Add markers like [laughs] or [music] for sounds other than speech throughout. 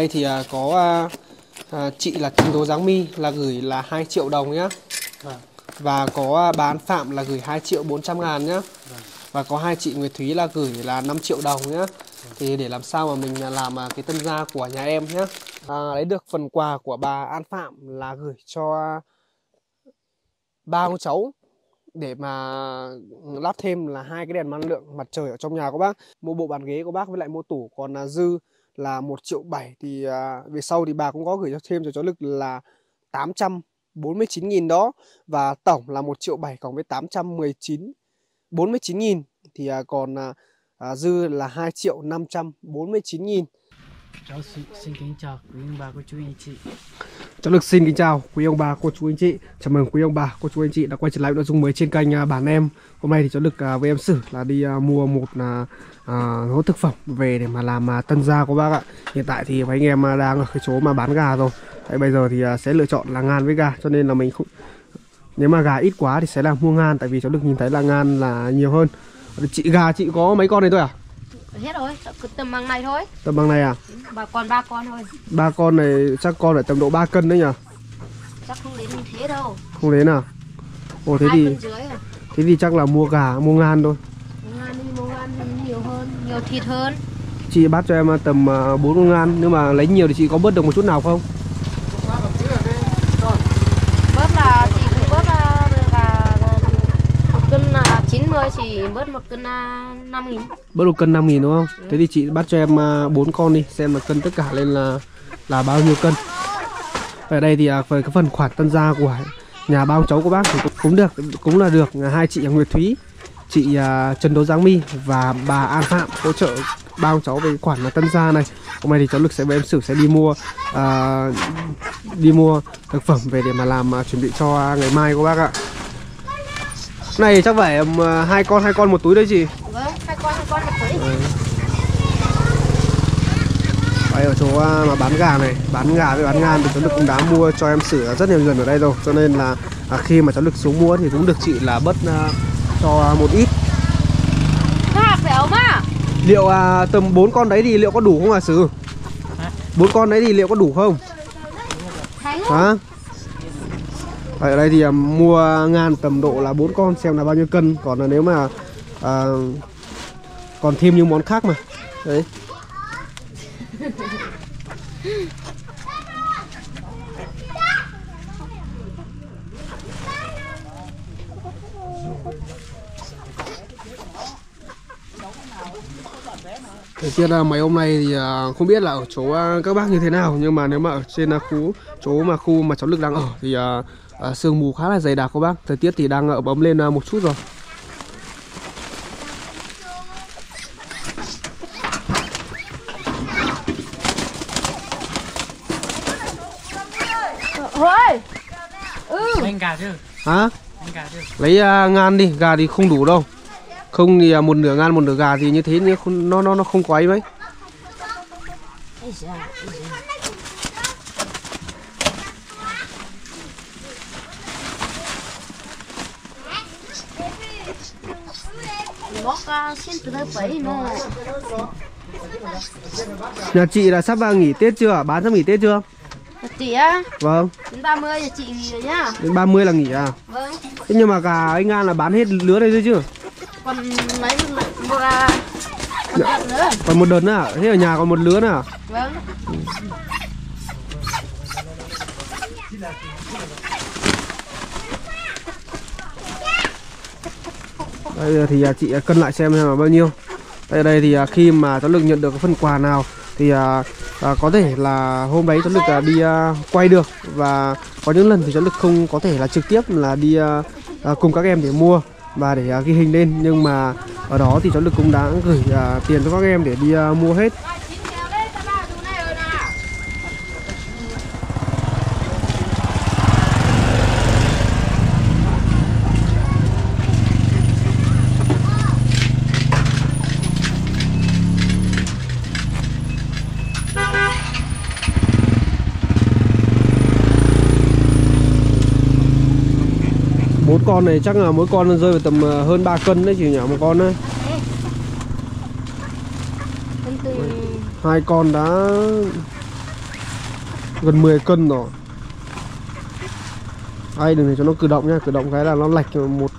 đây thì à, có à, à, chị là Trần Tố Giáng My là gửi là 2 triệu đồng nhá. Vâng. và có à, bà An Phạm là gửi 2 triệu 400 ngàn nhá. Và có hai chị Nguyệt Thúy là gửi là 5 triệu đồng nhá. Thì để làm sao mà mình làm cái tân gia của nhà em nhá. À, lấy được phần quà của bà An Phạm là gửi cho ba ông cháu để mà lắp thêm là hai cái đèn năng lượng mặt trời ở trong nhà của bác. Một bộ bàn ghế của bác với lại một tủ còn dư là một triệu bảy thì à, về sau thì bà cũng có gửi cho thêm cho cháu lực là 849 nghìn đó và tổng là một triệu bảy cộng với 819 49 nghìn thì à, còn à, à dư là 2 triệu 549.000. Cháu xin, xin kính chào quý bà cô chú anh chị. Cháu Lực xin kính chào quý ông bà, cô chú anh chị. Chào mừng quý ông bà, cô chú anh chị đã quay trở lại nội dung mới trên kênh à, Bản Em. Hôm nay thì cháu Lực à, với em Sử là đi à, mua một à, hố thực phẩm về để mà làm tân gia của bác ạ. Hiện tại thì mấy anh em đang ở cái chỗ mà bán gà rồi. Đấy, bây giờ thì sẽ lựa chọn là ngan với gà cho nên là mình không nếu mà gà ít quá thì sẽ là mua ngan tại vì cháu Lực nhìn thấy là ngan là nhiều hơn. Chị gà chị có mấy con này thôi à? Hết rồi tầm bằng này thôi Tầm bằng này à? bà còn ba con thôi Ba con này chắc con phải tầm độ 3 cân đấy nhỉ? chắc không đến thế đâu Không đến à? Ồ thế thì rồi thế thì chắc là mua gà, mua ngan thôi. Mua ăn đi mua ăn nhiều hơn nhiều thịt hơn Chị bắt cho em tầm 4 con ngan Nhưng mà lấy nhiều thì chị có bớt được một chút nào không? bớt là chị cũng bớt là, là, là một cân là 90 chỉ bớt một cân là 5 nghìn. Bớt một cân 5 nghìn đúng không? Thế thì chị bắt cho em 4 con đi Xem là cân tất cả lên là là bao nhiêu cân. Ở đây thì à, về cái phần khoản tân gia của nhà ba ông cháu của bác thì cũng, cũng được Cũng là được hai chị Nguyệt Thúy Chị à, Trần Đỗ Giáng My và bà An Phạm hỗ trợ ba ông cháu về khoản là tân gia này. Hôm nay thì cháu Lực sẽ với em Sử sẽ đi mua à, đi mua thực phẩm về để mà làm à, chuẩn bị cho ngày mai của bác ạ này chắc phải um, hai con hai con một túi đấy chị. Vâng hai con hai con một túi. Đây ở chỗ à, mà bán gà này. Bán gà với bán ngan thì cháu Lực cũng đã mua cho em Sử rất nhiều lần ở đây rồi. Cho nên là à, khi mà cháu Lực xuống mua thì cũng được chị là bớt à, cho một ít. Mà Liệu à, tầm 4 con đấy thì liệu có đủ không à Sử? bốn con đấy thì liệu có đủ không? thấy ở đây thì à, mua ngan tầm độ là bốn con xem là bao nhiêu cân. Còn là nếu mà à, còn thêm những món khác mà. Đấy. Thời tiết mấy hôm nay thì à, không biết là ở chỗ à, các bác như thế nào. Nhưng mà nếu mà ở trên khu chỗ mà khu mà cháu Lực đang ở thì à, sương mù khá là dày đặc các bác. Thời tiết thì đang ẩm ấm lên à, một chút rồi. thôi Anh gà chưa? Hả? Anh gà chưa? Lấy à, ngan đi, gà thì không đủ đâu. Không thì à, một nửa ngan một nửa gà thì như thế nó không- nó nó nó không quấy mấy. Ây da, ây da. Bóc uh, xin từ đây bấy nó Nhà chị là sắp à, nghỉ Tết chưa? Bán sắp nghỉ Tết chưa? Chị á, Vâng, đến 30 giờ chị nghỉ rồi nhá đến 30 là nghỉ à? Vâng, Thế nhưng mà gà anh ngan là bán hết lứa đây rồi chứ? còn mấy một là một đợt nữa Còn một đợt nữa à? Thế ở nhà còn một lứa nữa à? Vâng, Đây thì à, chị à, cân lại xem xem là bao nhiêu. Đây đây thì à, khi mà cháu Lực nhận được cái phần quà nào thì à, à, có thể là hôm đấy cháu Lực à, đi à, quay được và có những lần thì cháu Lực không có thể là trực tiếp là đi à, à, cùng các em để mua và để à, ghi hình lên nhưng mà ở đó thì cháu Lực cũng đã gửi à, tiền cho các em để đi à, mua hết. con này chắc là mỗi con rơi vào tầm ờ, hơn 3 cân đấy chị nhỏ, một con đấy. Hai con đã gần 10 cân rồi. Ai, đừng để cho nó cử động nha cử động cái là nó lạch một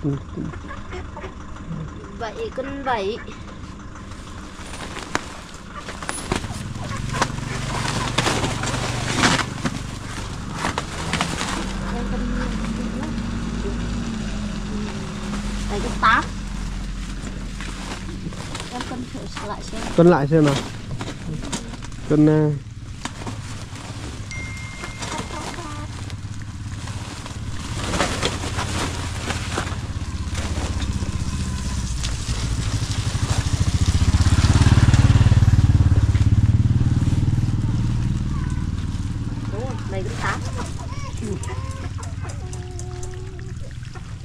vậy, cân 7 cân lại xem nào. Cân uh, ờ,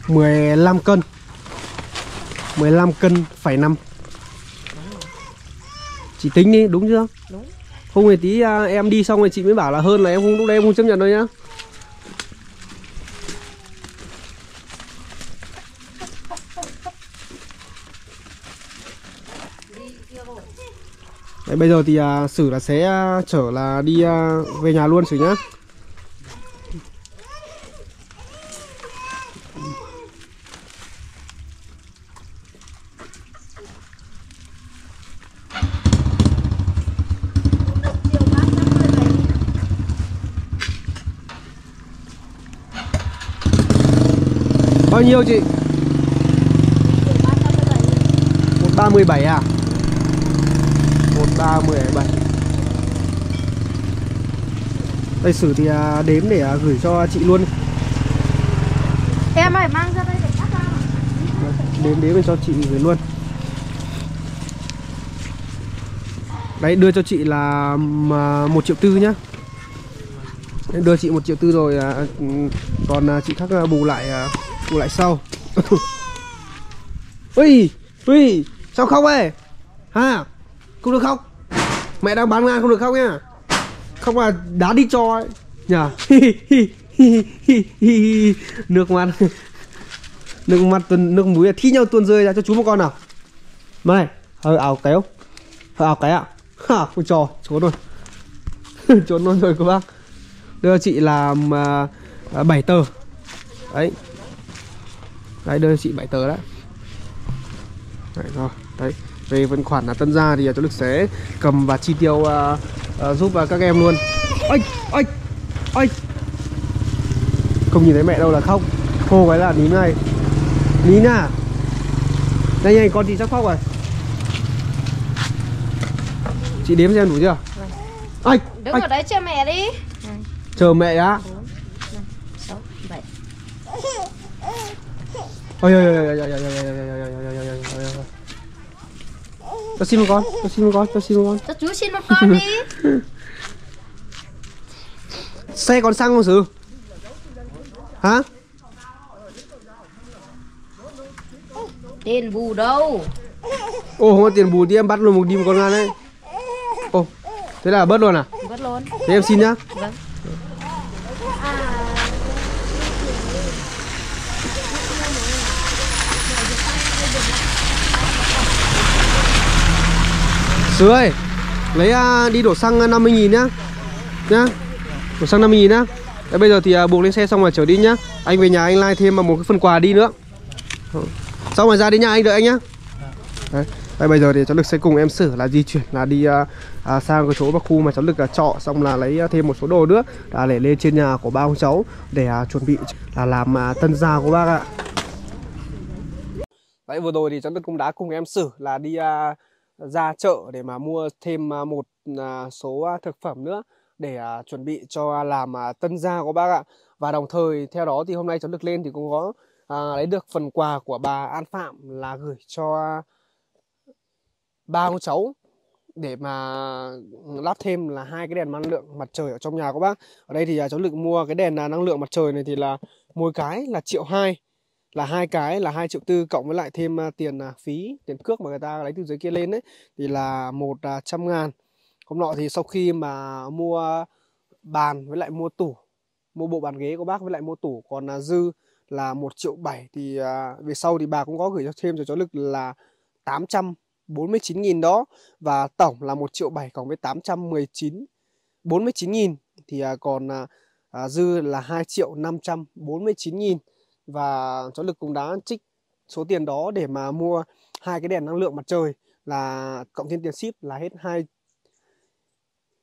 mười lăm cân. mười lăm cân phẩy năm Chị tính đi đúng chưa? Đúng. Không hề tí à, em đi xong rồi chị mới bảo là hơn là em không lúc đấy em không chấp nhận đâu nhá. Đấy, bây giờ thì à, Sử là sẽ à, chở là đi à, về nhà luôn Sử nhá Bao nhiêu chị? 1317 à? 1317 Đây Sử thì à, đếm để à, gửi cho chị luôn. Em ơi mang ra đây để cắt ra Đếm đếm để cho chị gửi luôn. Đấy đưa cho chị là mà 1 triệu tư nhá. Đưa chị 1 triệu tư rồi à, ừ, Còn à, chị khác à, bù lại à, lại sau. [laughs] Ui Ui Sao khóc ấy? Hả? Không được khóc Mẹ đang bán ngang không được khóc nha Không là đá đi cho ấy. Nhờ. [laughs] Nước mắt. [laughs] Nước mắt tuần nước mũi thi nhau tuôn rơi ra cho chú một con nào. Mày Hơi ảo kéo Hơi ảo cái ạ. Ha ôi trò trốn rồi Trốn luôn rồi các bác. Đưa chị làm à, à, uh, 7 tờ. Đấy. Đấy đưa chị 7 tờ đấy Đấy rồi. Đấy Về phần khoản là tân gia thì cháu Lực sẽ cầm và chi tiêu uh, uh, giúp uh, các em luôn. Ôi Ôi Ôi. Không nhìn thấy mẹ đâu là khóc. Hô cái là nín ngay. Nín à? Nhanh nhanh con chị sắp khóc rồi. Chị đếm xem đủ chưa? Ây đứng ây, ở đấy cho mẹ đi. Chờ mẹ đã sáu bảy Ôi ôi ôi ôi ôi ôi ôi ôi ôi ôi ôi ôi ôi ôi. Cho xin một con, cho xin một con, cho xin một con cho chú xin một con đi Xe còn xăng không Sử? Hả? tiền bù đâu Ồ không có tiền bù thì em bắt luôn một đi một con ngan đấy Ồ Thế là bớt luôn à? vất luôn Thế em xin nhá vâng Sứ ơi. Lấy à, đi đổ xăng à, 50 nghìn nhá. Nhá. Đổ xăng 50 nghìn nhá. Đấy, Bây giờ thì à, buộc lên xe xong rồi chở đi nhá. Anh về nhà anh like thêm à, một cái phần quà đi nữa. Xong rồi ra đến nhà anh đợi anh nhá. Đấy. Đây, bây giờ thì cháu Lực sẽ cùng em Sử là di chuyển là đi à, à, sang cái chỗ mà khu mà cháu Lực à, trọ xong là lấy à, thêm một số đồ nữa. Là để lên trên nhà của ba ông cháu để à, chuẩn bị là làm à, tân gia của bác ạ. Đấy vừa rồi thì cháu Lực cũng đã cùng em Sử là đi à, ra chợ để mà mua thêm à, một à, số à, thực phẩm nữa để chuẩn bị cho làm tân gia của bác ạ. Và đồng thời theo đó thì hôm nay cháu được lên thì cũng có à, lấy được phần quà của bà An Phạm là gửi cho ba ông cháu để mà lắp thêm là hai cái đèn năng lượng mặt trời ở trong nhà của bác. Ở đây thì cháu Lực mua cái đèn năng lượng mặt trời này thì là mỗi cái là triệu hai là hai cái là hai triệu tư cộng với lại thêm à, tiền à, phí, tiền cước mà người ta lấy từ dưới kia lên đấy thì là một à, trăm ngàn. Hôm nọ thì sau khi mà mua bàn với lại mua tủ, mua bộ bàn ghế của bác với lại mua tủ còn dư là một triệu bảy thì về sau thì bà cũng có gửi cho thêm cho cháu lực là 849 nghìn đó. Và tổng là một triệu bảy cộng với 819 49 nghìn thì còn dư là 2 triệu 549 nghìn và cháu Lực cũng đã trích số tiền đó để mà mua hai cái đèn năng lượng mặt trời là cộng thêm tiền ship là hết hai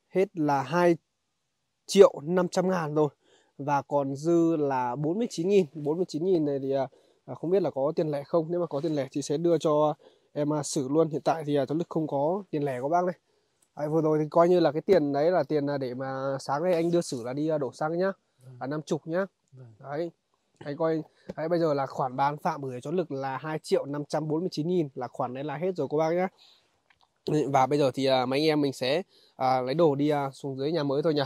hết là 2 triệu 500 ngàn rồi. Và còn dư là 49 nghìn 49 nghìn này thì à, à, không biết là có tiền lẻ không. Nếu mà có tiền lẻ thì sẽ đưa cho em à, xử luôn. Hiện tại thì à, cháu Lực không có tiền lẻ của bác này Đấy, vừa rồi thì coi như là cái tiền đấy là tiền à, để mà sáng nay anh đưa xử là đi à, đổ xăng nhá. Là năm chục nhá. Vâng. đấy Hãy coi hãy bây giờ là khoản bán phạm gửi cho lực là 2 triệu 549 nghìn. Là khoản đấy là hết rồi cô bác nhá. Và bây giờ thì uh, mấy anh em mình sẽ uh, lấy đồ đi uh, xuống dưới nhà mới thôi nhỉ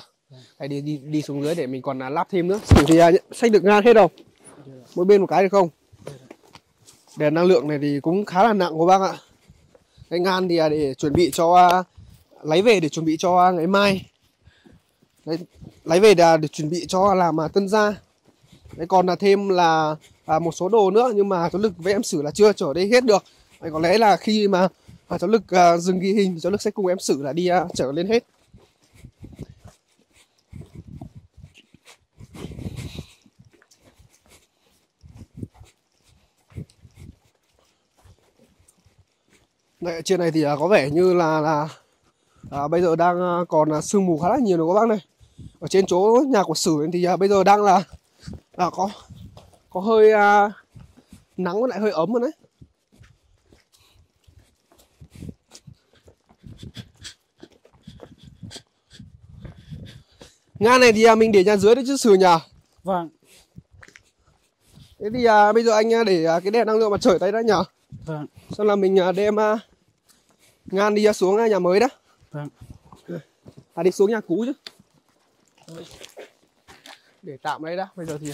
hãy đi, đi đi xuống dưới để mình còn uh, lắp thêm nữa. Sử thì uh, sách được ngan hết đâu. Mỗi bên một cái được không? Đèn năng lượng này thì cũng khá là nặng cô bác ạ. Cái ngan thì uh, để chuẩn bị cho uh, lấy về để chuẩn bị cho uh, ngày mai. Lấy về để, để chuẩn bị cho làm à, tân gia. Đấy, còn là thêm là à, một số đồ nữa nhưng mà cháu lực với em xử là chưa trở đi hết được. Đấy, có lẽ là khi mà à, cháu lực à, dừng ghi hình thì cháu lực sẽ cùng em xử là đi à, trở lên hết. Đấy, trên này thì à, có vẻ như là là à, bây giờ đang à, còn à, sương mù khá là nhiều rồi các bác này. Ở trên chỗ nhà của sử thì à, bây giờ đang là là có. Có hơi à, nắng với lại hơi ấm rồi đấy. Nga này thì à, mình để nhà dưới đấy chứ sử nhà. Vâng, Thế thì à, bây giờ anh à, để à, cái đèn năng lượng mặt trời tay đó nhở vâng, Xong là mình à, đem à, ngan đi à, xuống à, nhà mới đó vâng. À đi xuống nhà cũ chứ Để tạm đây đã Bây giờ thì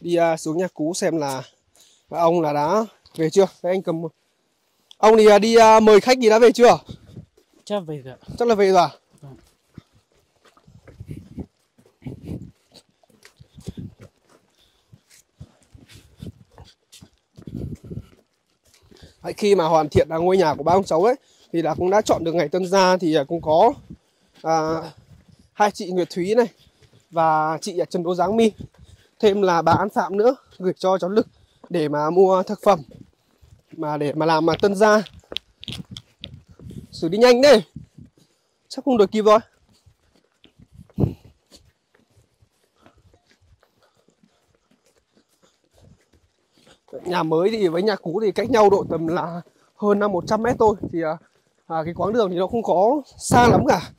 đi à, xuống nhà cũ xem là là ông là đã về chưa Đấy anh cầm Ông thì à, đi à, mời khách gì đã về chưa Chắc về rồi. Chắc là về rồi à? Vâng. Đấy, khi mà hoàn thiện là ngôi nhà của ba ông cháu ấy thì là cũng đã chọn được ngày tân gia thì à, cũng có à, hai chị Nguyệt Thúy này và chị Trần Đỗ Giáng My. Thêm là bà An Phạm nữa gửi cho cháu Lực để mà mua thực phẩm mà để mà làm mà tân gia. Xử lý nhanh đấy chắc không được kịp rồi. Nhà mới thì với nhà cũ thì cách nhau độ tầm là hơn năm 100 mét thôi. Thì à, à, cái quãng đường thì nó không có xa lắm cả.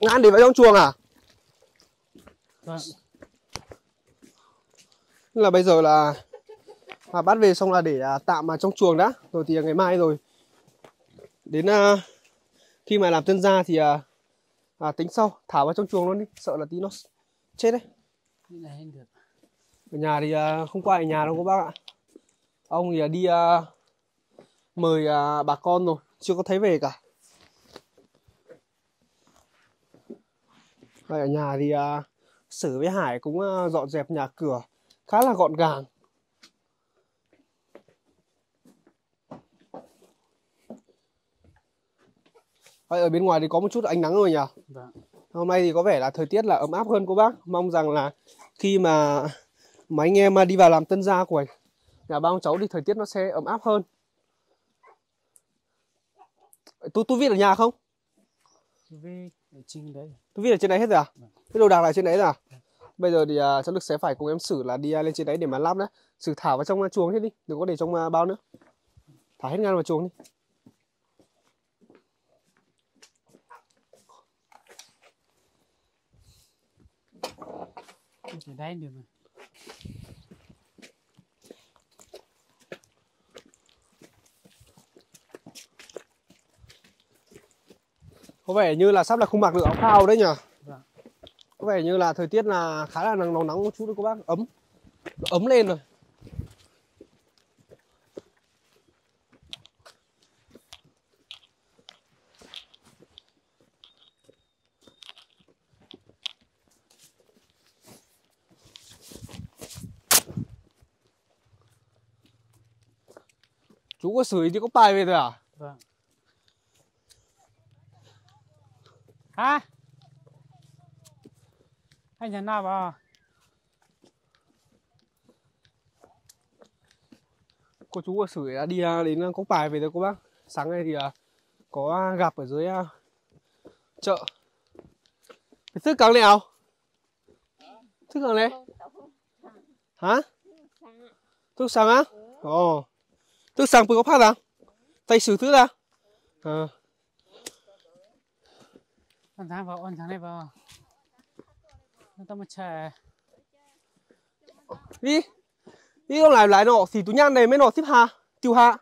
Ngan để vào trong chuồng à? Vâng, là bây giờ là à, bắt về xong là để à, tạm mà trong chuồng đã. Rồi thì ngày mai rồi. Đến à, khi mà làm tân gia thì à, à, tính sau. Thả vào trong chuồng luôn đi. Sợ là tí nó chết đấy. Ở nhà thì à, không qua ở nhà đâu các bác ạ. Ông thì à, đi à, mời à, bà con rồi. Chưa có thấy về cả. Vậy ở nhà thì à, Sử với Hải cũng à, dọn dẹp nhà cửa khá là gọn gàng Vậy ở bên ngoài thì có một chút ánh nắng rồi nhỉ? Vâng, Hôm nay thì có vẻ là thời tiết là ấm áp hơn cô bác. Mong rằng là khi mà mấy anh em đi vào làm tân gia của nhà ba ông cháu thì thời tiết nó sẽ ấm áp hơn. Tôi tôi viết ở nhà không? vì ở đấy. Tôi viết ở trên đấy hết rồi à? Cái đồ đạc là trên đấy rồi à? Bây giờ thì uh, cháu Lực sẽ phải cùng em xử là đi à, lên trên đấy để mà lắp đấy. xử thả vào trong à, chuồng hết đi, đừng có để trong uh, bao nữa. Thả hết ngan vào chuồng đi. Ở đây được mà. có vẻ như là sắp là không mặc được áo phao đấy nhở dạ. có vẻ như là thời tiết là khá là nắng nóng nắng một chút đấy cô bác. Ấm. Ấm lên rồi. Chú có xử lý có bài về rồi à? Vâng. Hả anh nhà nào vào? Cô chú ở sưởi đã đi à, đến à, cốc bài về rồi cô bác. Sáng nay thì à, có gặp ở dưới chợ. Thức càng nào? Thức càng này? Hả? Thức sáng á? Ồ. Thức sáng vừa có phát à? Tay xử thứ ra? À anh thằng vào anh thằng này vào. Nó tao mà trẻ. Đi. Đi ông lại lại nọ thì tú nhan này mới nọ tiếp hà. Tiêu hà.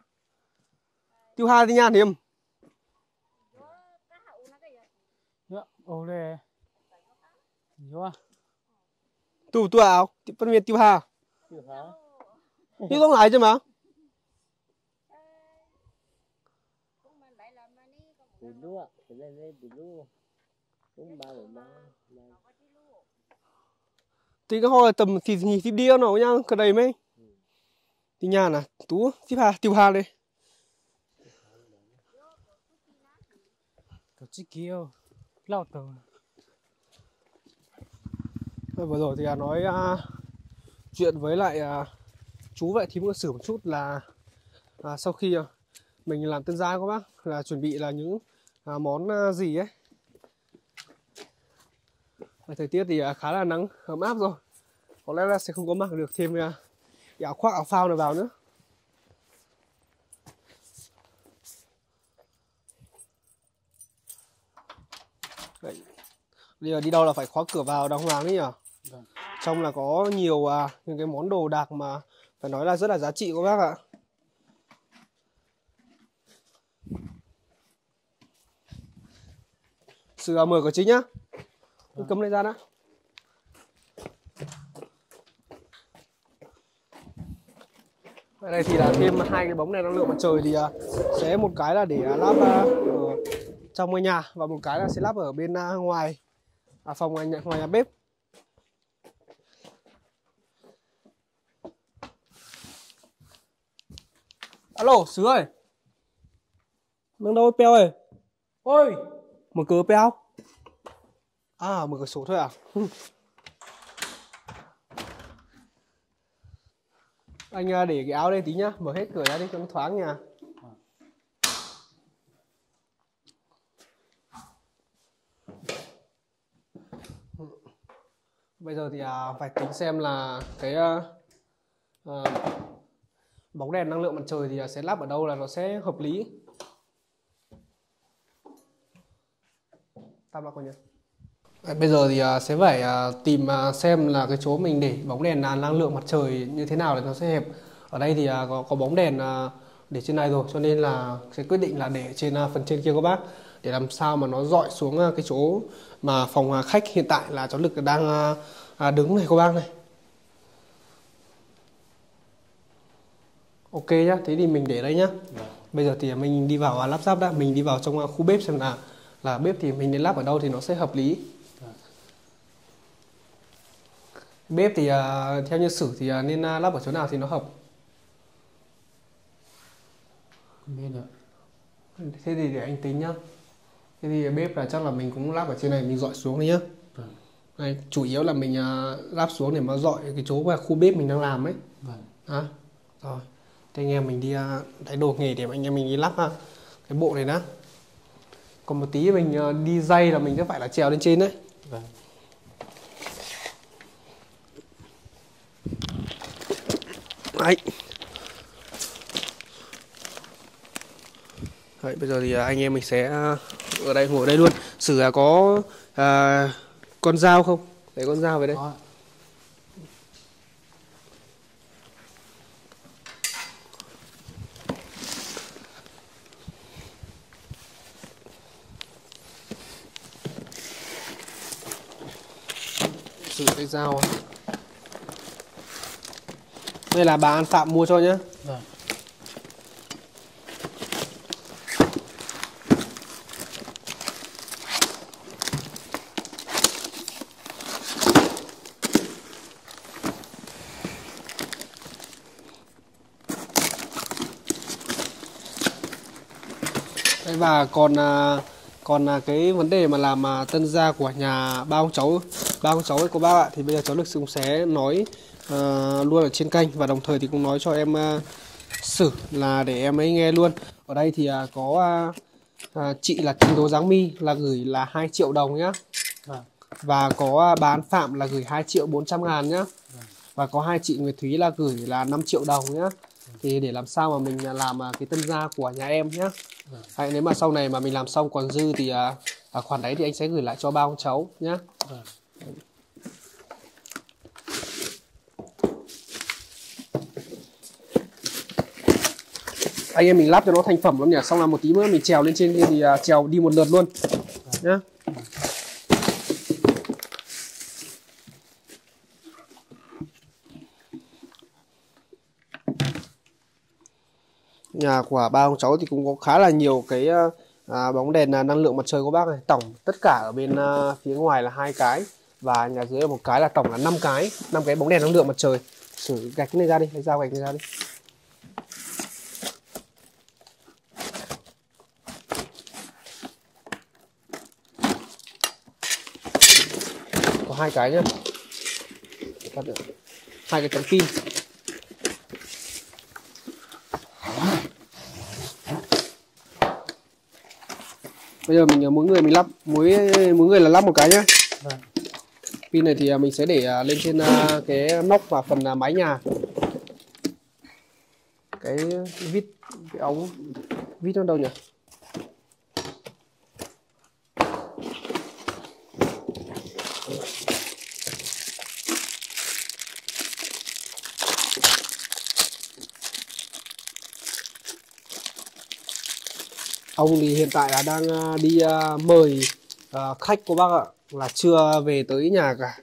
Tiêu hà thì nhan hiểm dạ ô lê vô tù tù ảo phân biệt tiêu hà. Đi ông lại chứ mà. Dulu ah selesai dulu cũng ba bốn ba thì cái hoa tầm thì thì thì đi nó nha cái đây mấy. Thì nhà nè tú tiếp hà tiêu hà đây. Tổ chức kêu lao tờ. Thôi vừa rồi thì à, nói à, chuyện với lại à, chú vậy thím có xử một chút là à, sau khi à, mình làm tân gia các bác là chuẩn bị là những à, món à, gì ấy thời tiết thì à, khá là nắng ấm áp rồi. Có lẽ là sẽ không có mặc được thêm à, áo khoác áo phao này vào nữa. Đấy. Bây giờ đi đâu là phải khóa cửa vào đàng hoàng đấy Vâng. trong là có nhiều à, những cái món đồ đạc mà phải nói là rất là giá trị các bác ạ. Sửa mở cửa chính nhá Tôi cấm này ra đã. Ở đây thì là thêm hai cái bóng đèn năng lượng mặt trời thì à, sẽ một cái là để à, lắp à, ở trong ngôi nhà và một cái là sẽ lắp ở bên ngoài à, phòng ngoài nhà, ngoài nhà bếp. Alo sứ ơi. Đang đâu peo ơi? Ôi! Mở cửa peo à mở cửa sổ thôi à? Anh à, để cái áo lên tí nhá mở hết cửa ra đi cho nó thoáng nha. Bây giờ thì à, phải tính xem là cái à, à, bóng đèn năng lượng mặt trời thì à, sẽ lắp ở đâu là nó sẽ hợp lý. Tạm lại coi nhé Bây giờ thì à, sẽ phải à, tìm à, xem là cái chỗ mình để bóng đèn năng lượng mặt trời như thế nào để nó sẽ hẹp. Ở đây thì có có bóng đèn để trên này rồi cho nên là sẽ quyết định là để trên phần trên kia các bác để làm sao mà nó dọi xuống cái chỗ mà phòng khách hiện tại là cháu lực đang đứng này các bác này. Ok nhá thế thì mình để đây nhá. Bây giờ thì mình đi vào lắp ráp đã mình đi vào trong khu bếp xem là là bếp thì mình nên lắp ở đâu thì nó sẽ hợp lý bếp thì à, theo như sử thì à, nên à, lắp ở chỗ nào thì nó hợp? Không biết được thế thì để anh tính nhá. Thế thì bếp là chắc là mình cũng lắp ở trên này mình dọi xuống đấy nhá. Vâng. Này, chủ yếu là mình à, lắp xuống để mà dọi cái chỗ mà khu bếp mình đang làm ấy. Vâng. À, rồi thế anh em mình đi à, lấy đồ nghề để anh em mình đi lắp à, cái bộ này đã. Còn một tí mình à, đi dây là mình sẽ phải là trèo lên trên đấy. Vâng Đấy. Đấy, bây giờ thì à, anh em mình sẽ à, ở đây ngồi đây luôn. Sử là có à, con dao không? Để con dao về đây. có Sử cái dao. à. Đây là bà An Phạm mua cho nhá. vâng Đấy và còn à, còn à, cái vấn đề mà làm à, tân gia của nhà ba ông cháu ba ông cháu ấy cô bác ạ thì bây giờ cháu lực cũng sẽ nói luôn ở trên kênh và đồng thời thì cũng nói cho em à, sử là để em ấy nghe luôn. Ở đây thì à, có à, à, chị là Trình Tố Giáng My là gửi là 2 triệu đồng nhá. Vâng. và có à, bán Phạm là gửi 2 triệu 400 ngàn nhá. Và có hai chị Nguyệt Thúy là gửi là 5 triệu đồng nhá. Thì để làm sao mà mình làm cái tân gia của nhà em nhá. Hay nếu mà sau này mà mình làm xong còn dư thì à, khoản đấy thì anh sẽ gửi lại cho ba ông cháu nhá anh em mình lắp cho nó thành phẩm lắm nhỉ. Xong là một tí nữa mình trèo lên trên kia thì uh, trèo đi một lượt luôn. Nhá. Nhà của ba ông cháu thì cũng có khá là nhiều cái à, à, bóng đèn à, năng lượng mặt trời của bác này. Tổng tất cả ở bên à, phía ngoài là hai cái và nhà dưới là một cái là tổng là 5 cái năm cái bóng đèn năng lượng mặt trời. Sử gạch này ra đi lấy dao gạch này ra đi. Hai cái nhá. Cắt được. hai cái tấm pin bây giờ mình mỗi người mình lắp mỗi mỗi người là lắp một cái nhá. Vâng. pin này thì à, mình sẽ để à, lên trên à, cái nóc và phần mái nhà. Cái vít cái ống. Vít nó đâu nhỉ ông thì hiện tại là đang à, đi à, mời à, khách của bác ạ, là chưa về tới nhà cả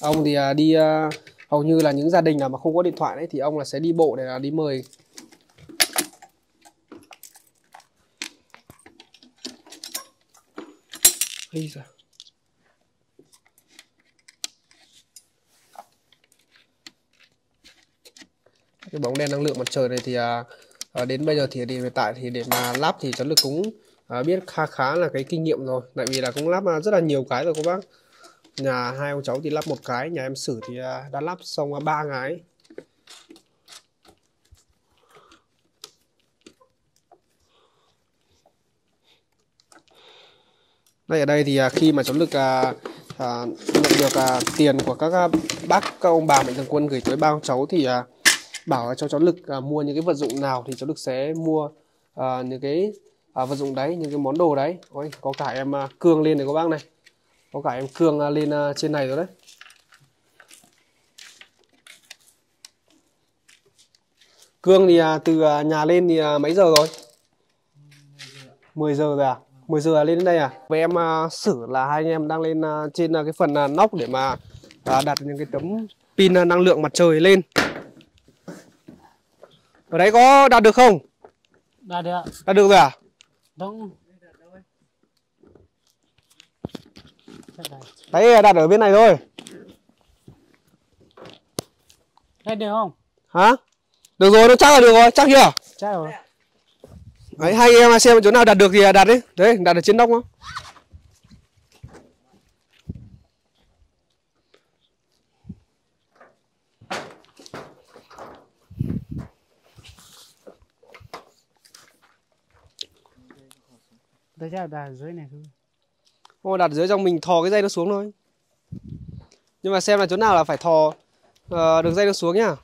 ông thì đi hầu như là những gia đình nào mà không có điện thoại đấy thì ông là sẽ đi bộ để là đi mời Ây da. cái bóng đèn năng lượng mặt trời này thì à, đến bây giờ thì hiện tại thì để mà lắp thì cháu lực cũng à, biết khá khá là cái kinh nghiệm rồi. Tại vì là cũng lắp à, rất là nhiều cái rồi cô bác. Nhà hai ông cháu thì lắp một cái nhà em sử thì à, đã lắp xong à, ba cái. Đây ở đây thì à, khi mà cháu lực à, à, nhận được à, tiền của các à, bác các ông bà mạnh thường quân gửi tới ba ông cháu thì à, bảo cho cháu lực à, mua những cái vật dụng nào thì cháu lực sẽ mua à, những cái à, vật dụng đấy những cái món đồ đấy. Ôi, có cả em à, cương lên này các bác này. Có cả em cương à, lên à, trên này rồi đấy. Cương thì à, từ à, nhà lên thì à, mấy giờ rồi? 10 giờ rồi à? 10 giờ là lên đến đây à? Với em à, sử là hai anh em đang lên à, trên à, cái phần à, nóc để mà à, đặt những cái tấm pin à, năng lượng mặt trời lên ở đấy có đặt được không Đã được ạ. đặt được rồi à Đúng. Đấy đặt ở bên này thôi Đây được không? hả được rồi nó chắc là được rồi chắc chưa Chắc rồi. đấy hai em xem chỗ nào đặt được thì đặt đấy đấy đặt ở trên nóc đó Tôi chắc là dưới này thôi. Ô, đặt dưới trong mình thò cái dây nó xuống thôi nhưng mà xem là chỗ nào là phải thò ờ, được dây nó xuống nhá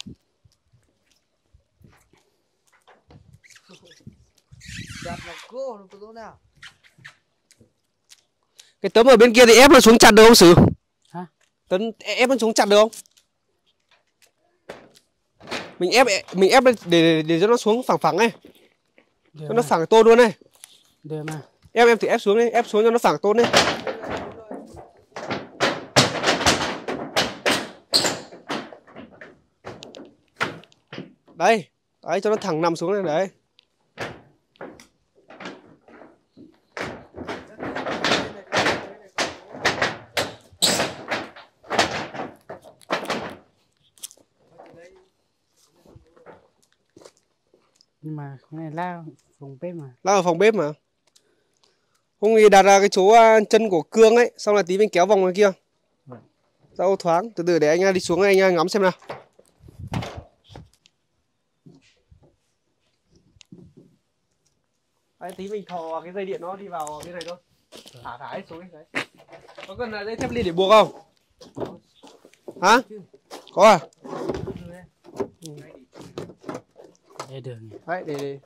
Đặt nó cái tấm ở bên kia thì ép nó xuống chặt được không sử Hả? tấn ép nó xuống chặt được không mình ép mình ép để để, để cho nó xuống phẳng phẳng này Được cho nó mà. phẳng tôn luôn này Được mà. Ép em thì ép xuống đi ép xuống cho nó phẳng tôn đi. Đây đấy cho nó thẳng nằm xuống này đấy. Nhưng mà cái này lao phòng bếp mà. lao vào phòng bếp mà Không thì đặt ra cái chỗ à, chân của cương ấy, xong là tí mình kéo vòng ngoài kia. Vâng. Rau thoáng, từ từ để anh à, đi xuống anh à, ngắm xem nào. Đấy, tí mình thò cái dây điện nó đi vào cái này thôi. Thả thả hết xuống đấy. Có cần là dây thép ly để buộc không? Hả? Có à? đây đường Đấy, để, để.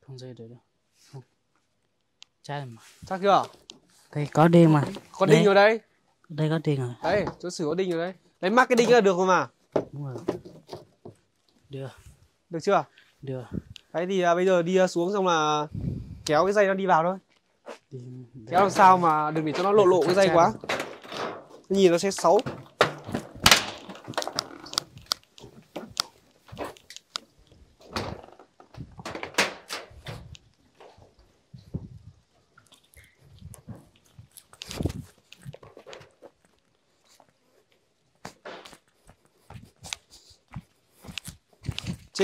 không rơi được đâu chai mà Chắc chưa? đây có đinh mà Có Đấy. đinh rồi đây. đây có đinh rồi Đấy, chỗ xử có đinh rồi đấy. Lấy mắc cái đinh là được rồi mà. đúng rồi đưa Được chưa? đưa Đấy thì à, bây giờ đi à, xuống xong là kéo cái dây nó đi vào thôi. đi Kéo làm sao mà đừng để cho nó lộ lộ cái dây quá. Nhìn nó sẽ xấu.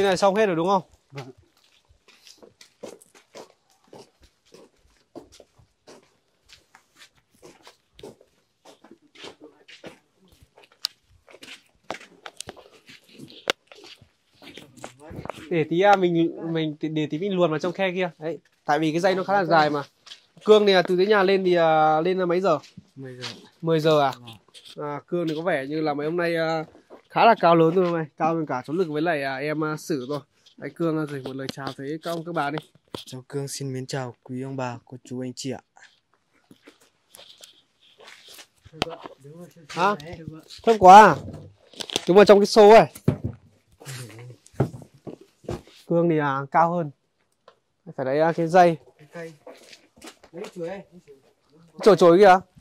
Này xong hết rồi đúng không? Vâng. để tí à, mình mình để tí mình luồn vào trong khe kia. Đấy tại vì cái dây nó khá là dài mà. Cương này từ dưới nhà lên thì à, lên là mấy giờ? 10 giờ. 10 giờ à, à cương thì có vẻ như là mấy hôm nay à, khá là cao lớn hôm nay cao hơn cả cháu lực với lại à, em à, sử rồi. Đấy cương à, gửi một lời chào tới các ông các bà đi. Cháu Cương xin mến chào quý ông bà, cô chú anh chị ạ. hả? Thơm quá à? Chúng vào trong cái xô ấy. Cương thì à, cao hơn. Phải lấy à, cái dây. Chổi chổi kìa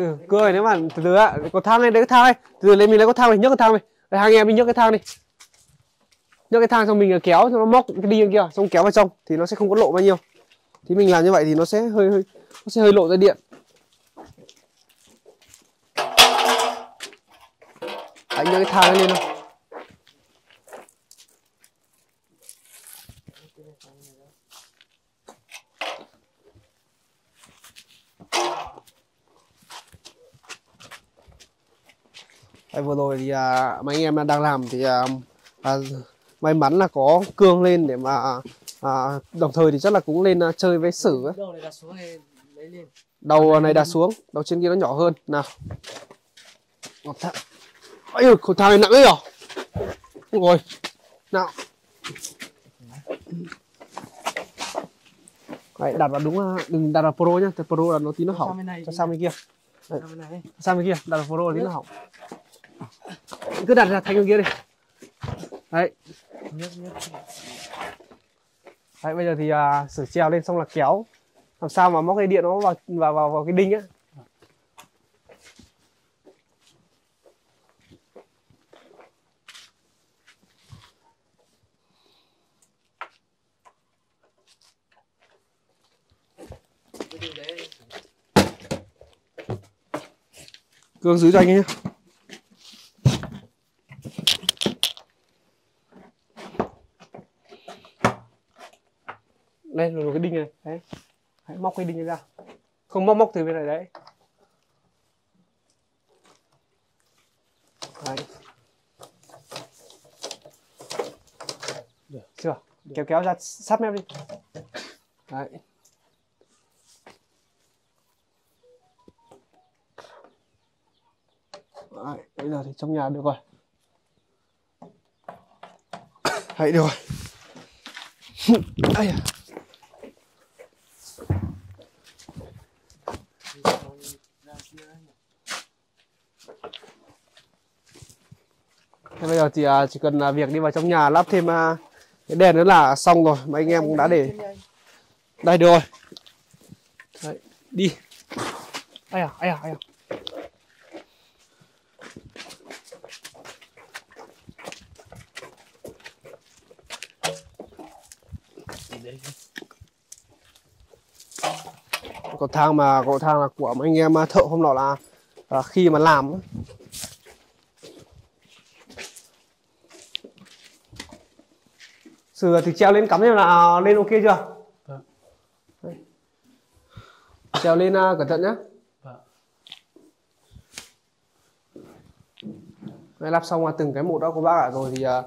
Ừ, cười nếu mà từ từ ạ có thang này đấy cái thang này từ từ lên mình lấy có thang này nhấc cái thang này đây, hai anh em mình nhấc cái thang đi. Nhấc cái thang xong mình kéo cho nó móc cái đi kia xong kéo vào trong thì nó sẽ không có lộ bao nhiêu. Thì mình làm như vậy thì nó sẽ hơi hơi nó sẽ hơi lộ ra điện. Anh nhấc cái thang lên thôi Đây, vừa rồi thì à, mấy anh em đang làm thì à, à, may mắn là có cương lên để mà à, đồng thời thì chắc là cũng lên à, chơi với sử ấy. Đầu này đặt xuống đầu trên kia nó nhỏ hơn. Nào. Một thang ây khẩu thang này nặng đấy à rồi nào. Đấy, đặt vào đúng à, đừng đặt vào pro nhá. Tại pro là nó tí nó hỏng. Cho sang bên kia. Này. sang bên kia đặt vào pro là tí nó hỏng cứ đặt ra thành bên kia đi. Đấy. Nhấc nhấc. đấy bây giờ thì à, sửa treo lên xong là kéo. Làm sao mà móc cái điện nó vào vào vào, vào cái đinh á? Cương giữ cho anh ấy nhé đây là cái đinh này đấy hãy móc cái đinh ra. Không móc móc từ bên này đấy. Đấy. Được. Chưa? Kéo kéo ra sát mép đi. Đấy. Đấy, bây giờ thì trong nhà được rồi. Đấy được rồi. [laughs] Ây. Thế bây giờ thì à, chỉ cần là việc đi vào trong nhà lắp thêm à, cái đèn nữa là xong rồi mà anh em cũng đã để. Đây được rồi. Đấy, đi. Ai à ai à ai à cầu thang mà cầu thang là của mấy anh em à, thợ hôm nọ là, là khi mà làm ấy. Sử thì treo lên cắm xem là lên ok chưa? Vâng. Đây. Treo lên uh, cẩn thận nhé. Vâng. Đây, lắp xong uh, từng cái một đó của bác ạ rồi thì uh,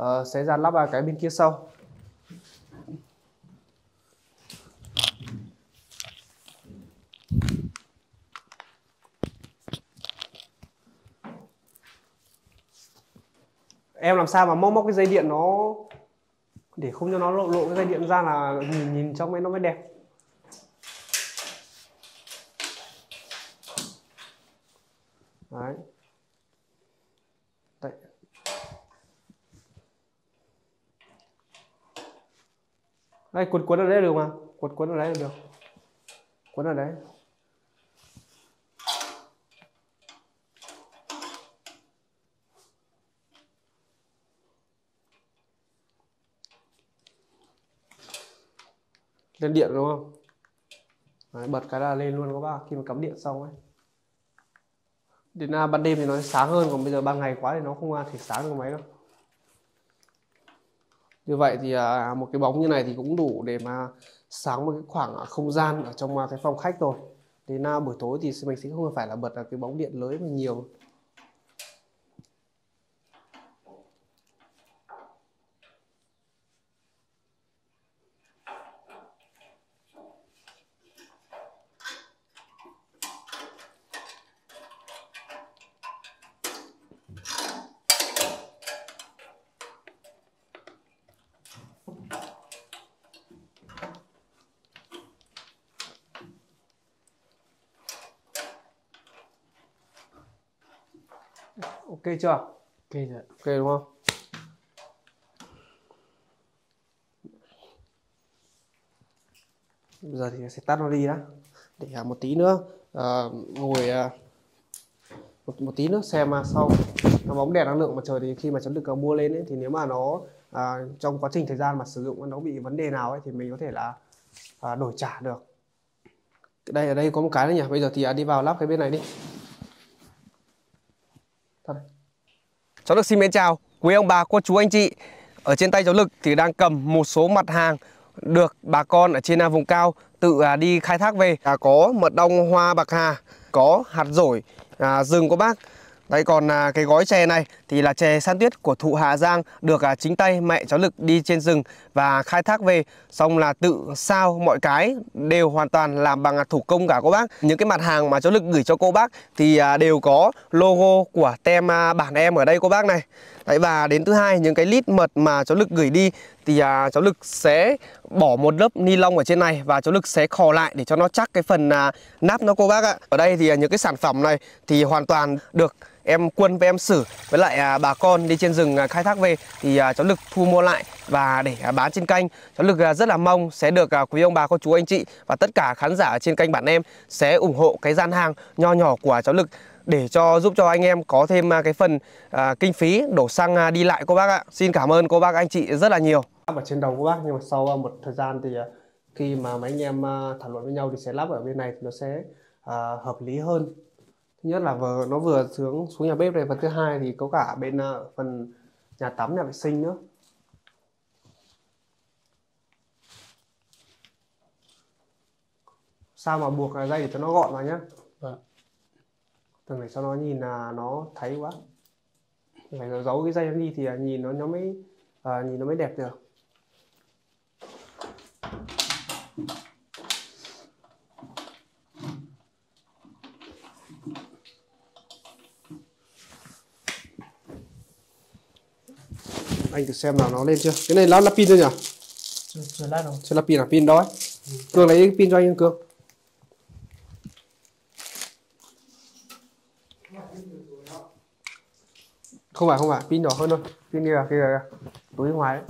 uh, sẽ dàn lắp vào cái bên kia sau. Em làm sao mà móc móc cái dây điện nó để không cho nó lộ lộ cái dây điện ra là nhìn nhìn trong ấy nó mới đẹp. Đấy. Đấy. Đây cuốn cuốn ở đây được mà. Cuốn cuốn ở đấy là được. Cuốn ở đấy. Lên điện đúng không? Đấy, bật cái là lên luôn các bác khi mà cắm điện xong ấy. Đến à, ban đêm thì nó sáng hơn còn bây giờ ban ngày quá thì nó không thể sáng được máy đâu. Như vậy thì à, một cái bóng như này thì cũng đủ để mà sáng một cái khoảng à, không gian ở trong à, cái phòng khách rồi. Đến à, buổi tối thì mình sẽ không phải là bật à, cái bóng điện lưới mà nhiều ok chưa? Ok rồi. Ok đúng không? Bây giờ thì sẽ tắt nó đi đã. Để à, một tí nữa à, ngồi à, một, một tí nữa xem à, sau nó bóng đèn năng lượng mặt trời thì khi mà chấm được mua lên ấy, thì nếu mà nó à, trong quá trình thời gian mà sử dụng nó bị vấn đề nào ấy thì mình có thể là à, đổi trả được. Đây ở đây có một cái nữa nhỉ? Bây giờ thì à, đi vào lắp cái bên này đi Cháu lực xin mến chào. Quý ông bà cô chú anh chị Ở trên tay cháu Lực thì đang cầm một số mặt hàng Được bà con ở trên à, vùng cao tự à, đi khai thác về. À, Có mật ong hoa bạc hà Có hạt rổi à, rừng của bác đấy còn à, cái gói chè này thì là chè san tuyết của thụ Hà Giang được à, chính tay mẹ cháu Lực đi trên rừng và khai thác về. Xong là tự sao mọi cái đều hoàn toàn làm bằng à, thủ công cả cô bác. Những cái mặt hàng mà cháu Lực gửi cho cô bác thì à, đều có logo của tem à, bản em ở đây cô bác này. Đấy và đến thứ hai những cái lít mật mà cháu Lực gửi đi thì à, cháu Lực sẽ bỏ một lớp ni lông ở trên này và cháu Lực sẽ khò lại để cho nó chắc cái phần à, nắp nó cô bác ạ. Ở đây thì à, những cái sản phẩm này thì hoàn toàn được em quân với em sử với lại à, bà con đi trên rừng à, khai thác về thì à, cháu lực thu mua lại và để bán trên kênh. Cháu lực rất là mong sẽ được quý ông bà cô chú anh chị và tất cả khán giả trên kênh bản em sẽ ủng hộ cái gian hàng nho nhỏ của cháu lực để cho giúp cho anh em có thêm cái phần à, kinh phí đổ xăng à, đi lại cô bác ạ. Xin cảm ơn cô bác anh chị rất là nhiều. Ở trên đầu cô bác nhưng mà sau một thời gian thì khi mà mấy anh em thảo luận với nhau thì sẽ lắp ở bên này thì nó sẽ à, hợp lý hơn nhất là vừa nó vừa xuống xuống nhà bếp này và thứ hai thì có cả bên ờ, phần nhà tắm nhà vệ sinh nữa. Sao mà buộc cái dây để cho nó gọn vào nhá? Vâng. Từng để cho nó nhìn là nó thấy quá. Phải giấu cái dây nó đi thì nhìn nó nó mới à, nhìn nó mới đẹp được anh thử xem nào nó lên chưa? Cái này nó là pin thôi nhỉ? Chưa, chưa lát đâu chưa là pin à? Pin đó ấy. cương lấy pin cho anh cương không phải không phải pin nhỏ hơn thôi. Pin kia là kia. Là túi ngoài đấy.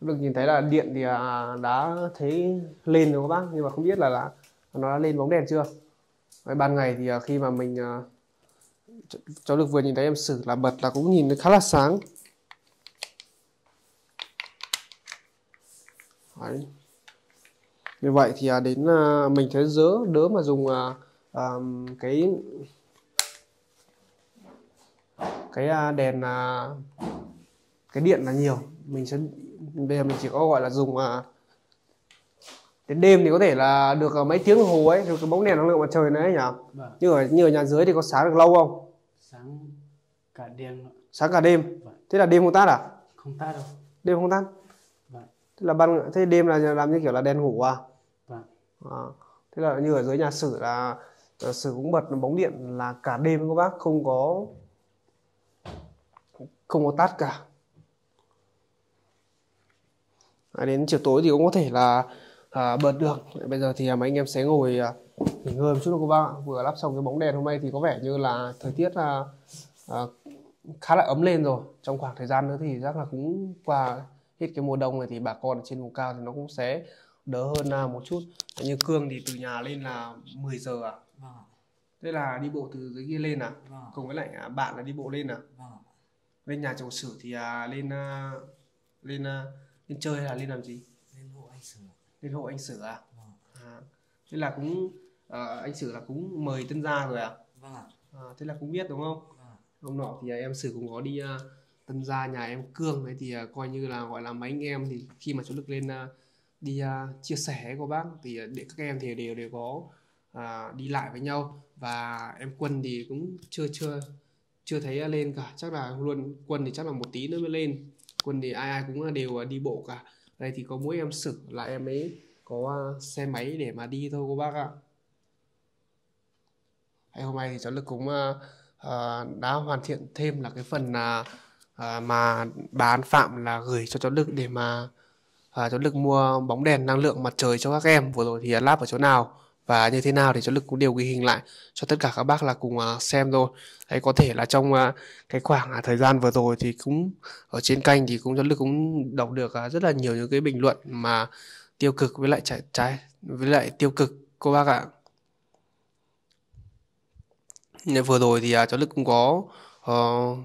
Được nhìn thấy là điện thì à, đã thấy lên rồi các bác? Nhưng mà không biết là là nó đã lên bóng đèn chưa? Ban ngày thì à, khi mà mình à, cháu được vừa nhìn thấy em sử là bật là cũng nhìn khá là sáng. Đấy. vì vậy thì à, đến à, mình thấy dỡ đỡ mà dùng à, cái cái à, đèn à, cái điện là nhiều. Mình sẽ bây giờ mình chỉ có gọi là dùng à, đến đêm thì có thể là được mấy tiếng đồng hồ ấy được cái bóng đèn năng lượng mặt trời này ấy nhỉ? Vâng. Như ở như ở nhà dưới thì có sáng được lâu không sáng cả đêm sáng cả đêm? Vâng. thế là đêm không tắt à? Không tắt đâu. Đêm không tắt vâng. Thế là ban thế đêm là làm như kiểu là đèn ngủ à? Vâng. À, thế là như ở dưới nhà sử là ờ, sử cũng bật bóng điện là cả đêm các bác không có không có tắt cả. À, đến chiều tối thì cũng có thể là à, bật được. Bây giờ thì à, mấy anh em sẽ ngồi à, nghỉ ngơi một chút thôi các bác ạ. vừa lắp xong cái bóng đèn hôm nay thì có vẻ như là thời tiết à, à, khá là ấm lên rồi. Trong khoảng thời gian nữa thì chắc là cũng qua hết cái mùa đông này thì bà con ở trên vùng cao thì nó cũng sẽ đỡ hơn à, một chút. Như cương thì từ nhà lên là 10 giờ à vâng thế là đi bộ từ dưới kia lên à? Vâng cùng với lại à, bạn là đi bộ lên à? Vâng lên nhà chồng sử thì à, lên à, lên à, lên chơi hay là lên làm gì? Lên hộ anh sử lên hộ anh sử à, vâng à thế là cũng ờ, anh sử là cũng mời tân gia rồi à? vâng ạ. À thế là cũng biết đúng không? Vâng hôm nọ thì à, em sử cũng có đi à, tân gia nhà em cương đấy thì à, coi như là gọi là mấy anh em thì khi mà chú lực lên à, đi à, chia sẻ của bác thì à, để các em thì đều đều có à, đi lại với nhau. Và em quân thì cũng chưa chưa chưa thấy lên cả. Chắc là luôn quân thì chắc là một tí nữa mới lên. Quân thì ai ai cũng đều à, đi bộ cả. Đây thì có mỗi em sử là em ấy có à, xe máy để mà đi thôi cô bác ạ hay hôm nay thì cháu lực cũng uh, đã hoàn thiện thêm là cái phần uh, mà bà An Phạm là gửi cho cháu Lực để mà uh, cháu Lực mua bóng đèn năng lượng mặt trời cho các em. Vừa rồi thì lắp ở chỗ nào và như thế nào thì cháu Lực cũng đều ghi hình lại cho tất cả các bác là cùng xem thôi. Đấy, có thể là trong cái khoảng à, thời gian vừa rồi thì cũng ở trên kênh thì cũng cháu Lực cũng đọc được à, rất là nhiều những cái bình luận mà tiêu cực với lại trái trái với lại tiêu cực. Cô bác ạ vừa rồi thì à, cháu Lực cũng có uh,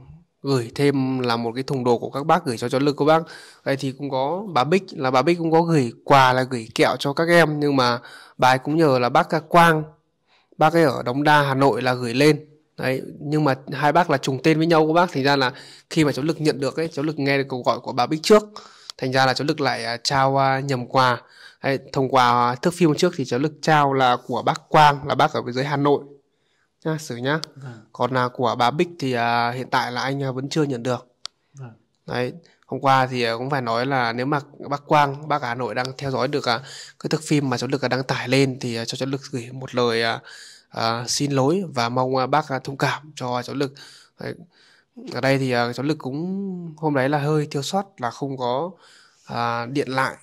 gửi thêm là một cái thùng đồ của các bác gửi cho cháu Lực các bác. Đây thì cũng có bà Bích là bà Bích cũng có gửi quà là gửi kẹo cho các em nhưng mà bà ấy cũng nhờ là bác Quang. Bác ấy ở Đống Đa Hà Nội là gửi lên. Đấy nhưng mà hai bác là trùng tên với nhau các bác thành ra là khi mà cháu Lực nhận được ấy cháu Lực nghe được cuộc gọi của bà Bích trước thành ra là cháu Lực lại à, trao à, nhầm quà. Đấy, thông qua thước phim trước thì cháu Lực trao là của bác Quang là bác ở dưới Hà Nội nhá xử nhá. Vâng. Còn là của bà Bích thì à, hiện tại là anh à, vẫn chưa nhận được. Vâng. Đấy hôm qua thì à, cũng phải nói là nếu mà bác Quang bác Hà Nội đang theo dõi được à, cái thức phim mà cháu Lực à, đăng tải lên thì cho cháu Lực gửi một lời à, à, xin lỗi và mong à, bác à, thông cảm cho cháu Lực. Đấy. ở đây thì à, cháu Lực cũng hôm đấy là hơi thiếu sót là không có à, điện lại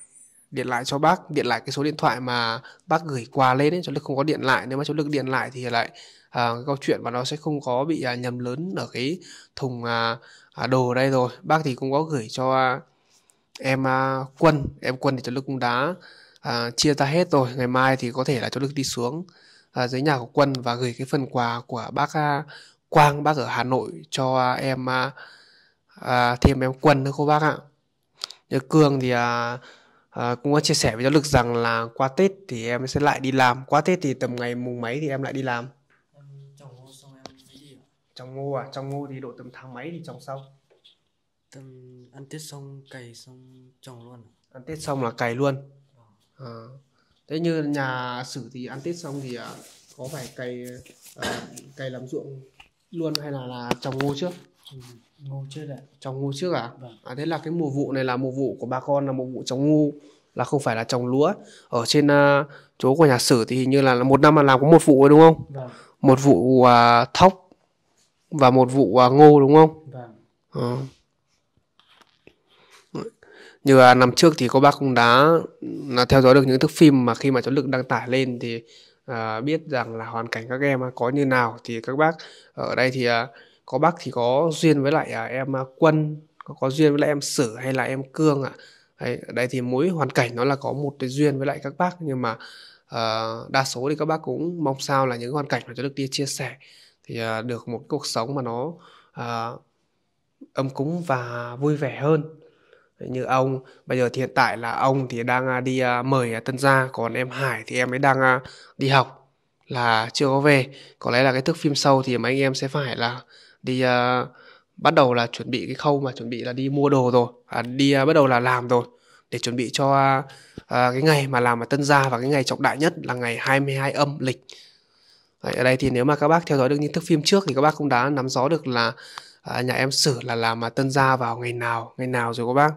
điện lại cho bác điện lại cái số điện thoại mà bác gửi quà lên ấy cháu Lực không có điện lại. Nếu mà cháu Lực điện lại thì lại à, cái câu chuyện và nó sẽ không có bị à, nhầm lớn ở cái thùng à, à, đồ ở đây rồi. Bác thì cũng có gửi cho à, em à, quân. Em quân thì cho Lực cũng đã à, chia ra hết rồi. Ngày mai thì có thể là cho Lực đi xuống à, dưới nhà của quân và gửi cái phần quà của bác à, Quang bác ở Hà Nội cho à, em à, à, thêm em quân nữa cô bác ạ. Như Cương thì à, à, cũng có chia sẻ với giáo Lực rằng là qua Tết thì em sẽ lại đi làm. Qua Tết thì tầm ngày mùng mấy thì em lại đi làm em trồng ngô xong em mới ạ trồng ngô à? Trồng ngô thì độ tầm tháng mấy thì trồng xong? Tầm ăn tết xong cày xong trồng luôn ạ. ăn Tết xong là cày luôn. À. thế như nhà sử thì ăn Tết xong thì à, có phải cày à, cày làm ruộng luôn hay là là trồng ngô trước? Ngô chưa đã trồng ngô trước à? Vâng. à thế là cái mùa vụ này là mùa vụ của bà con là mùa vụ trồng ngô là không phải là trồng lúa. Ở trên à, chỗ của nhà sử thì hình như là một năm là làm có một vụ đúng không? Vâng. Một vụ à, thóc và một vụ à, ngô đúng không? Vâng. Ờ. Như à, năm trước thì cô bác cũng đã là theo dõi được những thước phim mà khi mà cháu Lực đăng tải lên thì à, biết rằng là hoàn cảnh các em có như nào. Thì các bác ở đây thì à, có bác thì có duyên với lại à, em à, Quân có, có duyên với lại em Sử hay là em Cương ạ. Đấy, ở đây thì mỗi hoàn cảnh nó là có một cái duyên với lại các bác. Nhưng mà à, đa số thì các bác cũng mong sao là những hoàn cảnh mà cháu Lực đi chia sẻ thì à, được một cuộc sống mà nó à, ấm cúng và vui vẻ hơn. Như ông bây giờ thì hiện tại là ông thì đang à, đi à, mời Tân Gia còn em Hải thì em ấy đang à, đi học là chưa có về. Có lẽ là cái thước phim sau thì mấy anh em sẽ phải là đi uh, bắt đầu là chuẩn bị cái khâu mà chuẩn bị là đi mua đồ rồi à, đi uh, bắt đầu là làm rồi để chuẩn bị cho uh, cái ngày mà làm ở Tân Gia và cái ngày trọng đại nhất là ngày 22 âm lịch. Đấy, ở đây thì nếu mà các bác theo dõi được những thước phim trước thì các bác cũng đã nắm rõ được là à, nhà em Sử là làm à, Tân Gia vào ngày nào ngày nào rồi các bác.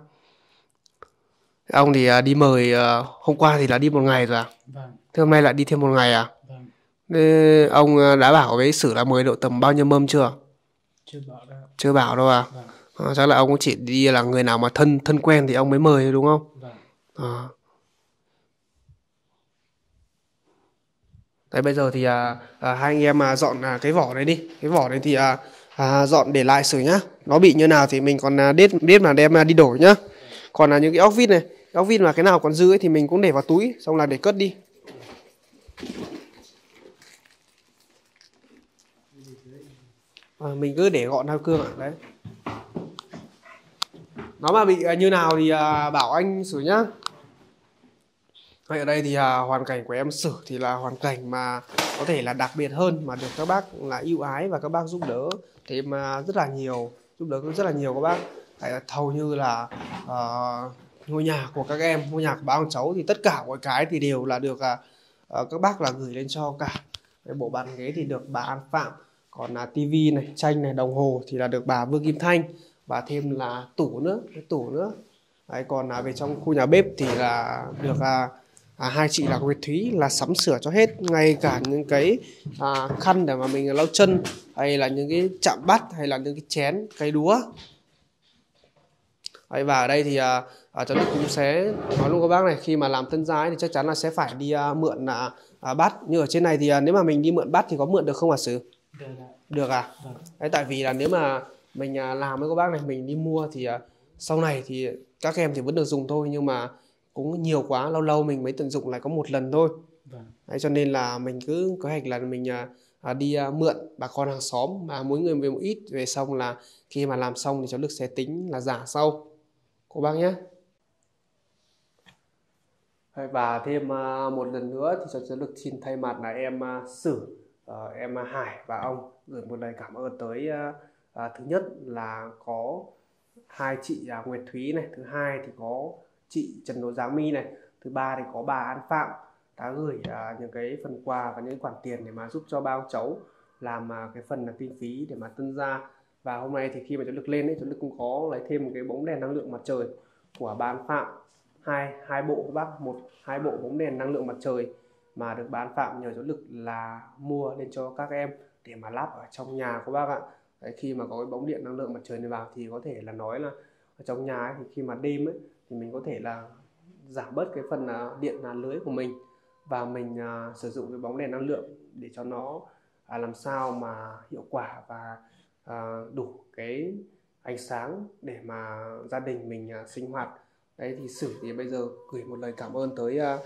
Ông thì à, đi mời à, hôm qua thì là đi một ngày rồi à? Vâng. Thế hôm nay lại đi thêm một ngày à? Vâng. Thế ông à, đã bảo với Sử là mời độ tầm bao nhiêu mâm chưa? Chưa bảo đâu chưa bảo đâu à? Vâng. Ờ, chắc là ông cũng chỉ đi là người nào mà thân thân quen thì ông mới mời đúng không? Vâng. Ờ. Đấy bây giờ thì à, à, hai anh em à, dọn à, cái vỏ đấy đi. Cái vỏ đấy thì à, à, dọn để lại sửa nhá. Nó bị như nào thì mình còn à, đết đết mà đem à, đi đổi nhá. Còn là những cái ốc vít này, ốc vít mà cái nào còn dư ấy thì mình cũng để vào túi xong là để cất đi. À, mình cứ để gọn theo cương ạ. Đấy. Nó mà bị à, như nào thì à, bảo anh xử nhá. Vậy ở đây thì à, hoàn cảnh của em Sử thì là hoàn cảnh mà có thể là đặc biệt hơn mà được các bác là yêu ái và các bác giúp đỡ thì mà rất là nhiều giúp đỡ rất là nhiều các bác. Tại là hầu như là ờ, ngôi nhà của các em ngôi nhà của ba ông cháu thì tất cả mọi cái thì đều là được à, ờ, các bác là gửi lên cho cả. Cái bộ bàn ghế thì được bà An Phạm còn là tivi này tranh này đồng hồ thì là được bà Vương Kim Thanh và thêm là tủ nữa cái tủ nữa. Đấy, còn là về trong khu nhà bếp thì là được à, à, hai chị là Nguyệt Thúy là sắm sửa cho hết ngay cả những cái à, khăn để mà mình lau chân hay là những cái chạm bát hay là những cái chén cái đũa. Đấy, và ở đây thì à, à, cháu Đức cũng sẽ nói luôn các bác này khi mà làm tân gia ấy thì chắc chắn là sẽ phải đi à, mượn à, à, bát. Như ở trên này thì à, nếu mà mình đi mượn bát thì có mượn được không hả Sử? được ạ. Được à? vâng. Đấy, tại vì là nếu mà mình à, làm với các bác này mình đi mua thì à, sau này thì các em thì vẫn được dùng thôi nhưng mà cũng nhiều quá lâu lâu mình mới tận dụng lại có một lần thôi. Vâng. Đấy, cho nên là mình cứ kế hoạch là mình à, à, đi à, mượn bà con hàng xóm mà mỗi người về một ít về xong là khi mà làm xong thì cháu Lực sẽ tính là giả sau. Cô bác nhé. Và thêm à, một lần nữa thì cháu cháu Lực xin thay mặt là em à, Sử em Hải và ông gửi một lời cảm ơn tới thứ nhất là có hai chị Nguyệt Thúy này thứ hai thì có chị Trần Đỗ Giáng My này. Thứ ba thì có bà An Phạm đã gửi à, những cái phần quà và những khoản tiền để mà giúp cho ba ông cháu làm à, cái phần là kinh phí để mà tân gia. Và hôm nay thì khi mà cháu lực lên ấy cháu lực cũng có lấy thêm một cái bóng đèn năng lượng mặt trời của bà An Phạm. Hai hai bộ các bác. Một hai bộ bóng đèn năng lượng mặt trời mà được bà An Phạm nhờ cháu lực là mua lên cho các em để mà lắp ở trong nhà của bác ạ. Đấy, khi mà có cái bóng điện năng lượng mặt trời này vào thì có thể là nói là ở trong nhà ấy, thì khi mà đêm ấy thì mình có thể là giảm bớt cái phần à, điện là lưới của mình và mình à, sử dụng cái bóng đèn năng lượng để cho nó à, làm sao mà hiệu quả và à, đủ cái ánh sáng để mà gia đình mình sinh hoạt. Đấy thì sử thì bây giờ gửi một lời cảm ơn tới à,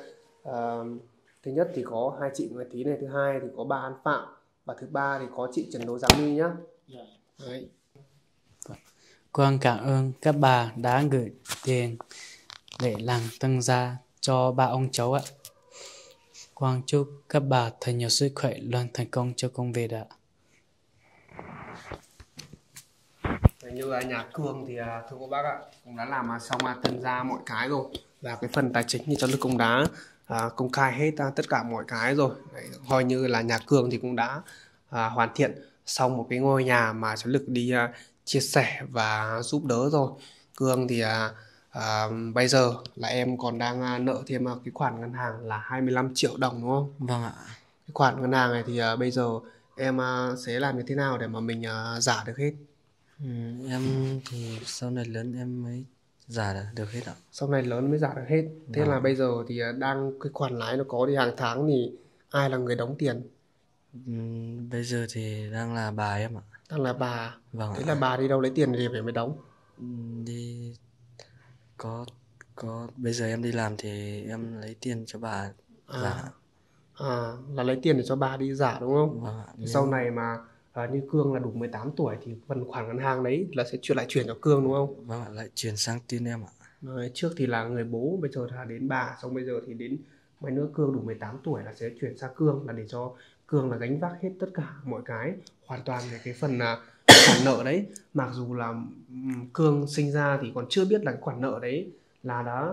à, thứ nhất thì có hai chị Nguyệt Thúy này thứ hai thì có bà An Phạm và thứ ba thì có chị Trần Đỗ Giáng My nhá. Dạ. Đấy con cảm ơn các bà đã gửi tiền để làm tân gia cho ba ông cháu ạ. Quang chúc các bà thật nhiều sức khỏe luôn thành công cho công việc ạ. Như là nhà Cường thì à, thưa cô bác ạ cũng đã làm à, xong à, tân gia mọi cái rồi và cái phần tài chính thì cho Lực cũng đã à, công khai hết à, tất cả mọi cái rồi Đấy, coi như là nhà Cường thì cũng đã à, hoàn thiện xong một cái ngôi nhà mà cháu Lực đi à, chia sẻ và giúp đỡ rồi Cường thì à, à, bây giờ là em còn đang à, nợ thêm à, cái khoản ngân hàng là 25 triệu đồng đúng không? Vâng ạ. Cái khoản ngân hàng này thì à, bây giờ em à, sẽ làm như thế nào để mà mình à, giả được hết? Ừ, em thì sau này lớn em mới giả được- hết ạ. sau này lớn mới giả được hết thế Vâng. là bây giờ thì à, đang cái khoản lãi nó có thì hàng tháng thì ai là người đóng tiền Ừ, bây giờ thì đang là bà em ạ. Là bà Vâng thế là bà đi đâu lấy tiền để về mới đóng Ừ, đi có có bây giờ em đi làm thì em lấy tiền cho bà giả. à, à là lấy tiền để cho bà đi giả đúng không Vâng. Thế sau này mà à, như Cương là đủ 18 tuổi thì phần khoản ngân hàng đấy là sẽ chuyển lại chuyển cho Cương đúng không Vâng ạ, lại chuyển sang tin em ạ. Đấy, trước thì là người bố bây giờ là đến bà xong bây giờ thì đến mấy nữa cương đủ 18 tuổi là sẽ chuyển sang cương là để cho cường là gánh vác hết tất cả mọi cái hoàn toàn về cái phần là khoản nợ đấy. Mặc dù là cương sinh ra thì còn chưa biết là cái khoản nợ đấy là đã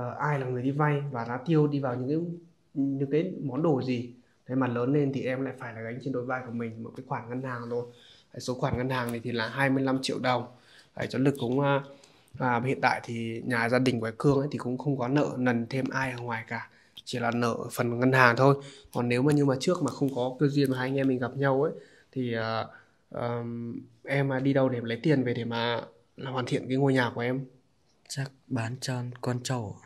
uh, ai là người đi vay và đã tiêu đi vào những cái những cái món đồ gì. Thế mà lớn lên thì em lại phải là gánh trên đôi vai của mình một cái khoản ngân hàng thôi. Số khoản ngân hàng này thì là 25 triệu đồng. Đấy, cho lực cũng uh, à, hiện tại thì nhà gia đình của cương ấy thì cũng không có nợ nần thêm ai ở ngoài cả chỉ là nợ phần ngân hàng thôi. Còn nếu mà như mà trước mà không có cơ duyên mà hai anh em mình gặp nhau ấy thì à, ờm, em đi đâu để lấy tiền về để mà là hoàn thiện cái ngôi nhà của em? Chắc bán cho con trâu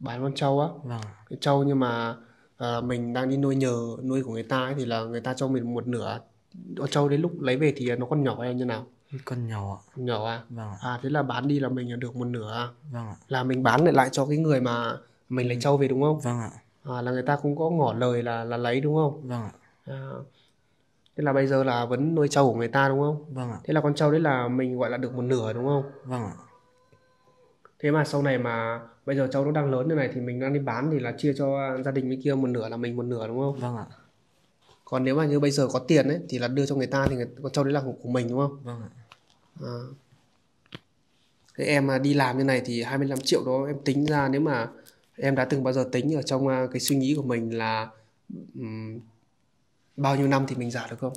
bán con trâu á? Vâng. Cái trâu nhưng mà à, mình đang đi nuôi nhờ nuôi của người ta ấy, thì là người ta cho mình một nửa. Con trâu đến lúc lấy về thì nó còn nhỏ hay như nào? Con nhỏ nhỏ à? Vâng ạ. à thế là bán đi là mình được một nửa à? vâng ạ. là mình bán lại lại cho cái người mà mình lấy trâu về đúng không vâng ạ. à, là người ta cũng có ngỏ lời là là lấy đúng không vâng ạ. à, thế là bây giờ là vẫn nuôi trâu của người ta đúng không vâng ạ. thế là con trâu đấy là mình gọi là được một nửa đúng không vâng ạ. thế mà sau này mà bây giờ trâu nó đang lớn như này thì mình đang đi bán thì là chia cho gia đình bên kia một nửa là mình một nửa đúng không vâng ạ. còn nếu mà như bây giờ có tiền ấy thì là đưa cho người ta thì người, con trâu đấy là của, của mình đúng không vâng ạ. à. thế em đi làm như này thì 25 triệu đó em tính ra nếu mà em đã từng bao giờ tính ở trong à, cái suy nghĩ của mình là ừm, bao nhiêu năm thì mình trả được không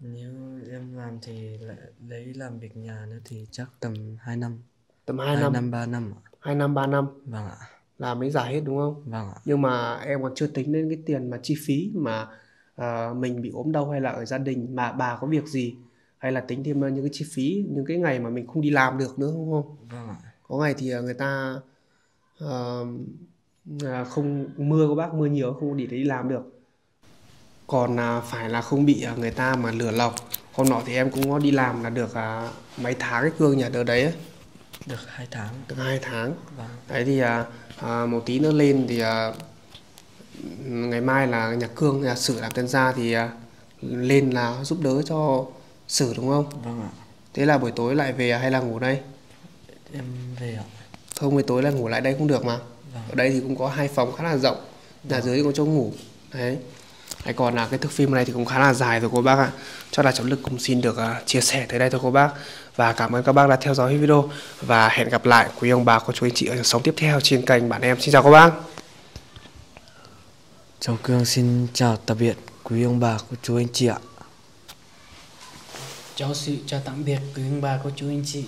nếu em làm thì lại lấy làm việc nhà nữa thì chắc tầm 2 năm tầm 2 2 năm năm 3 năm ạ. 2 năm 3 năm vâng ạ. là mới trả hết đúng không vâng ạ. nhưng mà em còn chưa tính đến cái tiền mà chi phí mà à, mình bị ốm đau hay là ở gia đình mà bà có việc gì hay là tính thêm những cái chi phí những cái ngày mà mình không đi làm được nữa đúng không vâng ạ. có ngày thì à, người ta à, không mưa có bác mưa nhiều không đi đi làm được. Còn à, phải là không bị à, người ta mà lừa lọc. Hôm nọ thì em cũng có đi làm là được à, mấy tháng cái cương nhà đợt đấy ấy, được 2 tháng. Được hai tháng. Vâng. Đấy thì à, à, một tí nữa lên thì à, ngày mai là nhà cương nhà sử làm tân gia thì à, lên là giúp đỡ cho sử đúng không? Vâng ạ. thế là buổi tối lại về hay là ngủ đây? Em về ạ. Không buổi tối là ngủ lại đây cũng được mà. Vâng. ở đây thì cũng có hai phòng khá là rộng nhà dưới thì có chỗ ngủ đấy. Đấy, còn là cái thực phim này thì cũng khá là dài rồi cô bác ạ. Cho là cháu lực cũng xin được à, chia sẻ tới đây thôi cô bác. Và cảm ơn các bác đã theo dõi video. Và hẹn gặp lại quý ông bà cô chú anh chị ở những sống tiếp theo trên kênh bản em. Xin chào các bác. Cháu Cương xin chào tạm biệt quý ông bà, cô chú anh chị ạ. cháu sự chào tạm biệt quý ông bà cô chú anh chị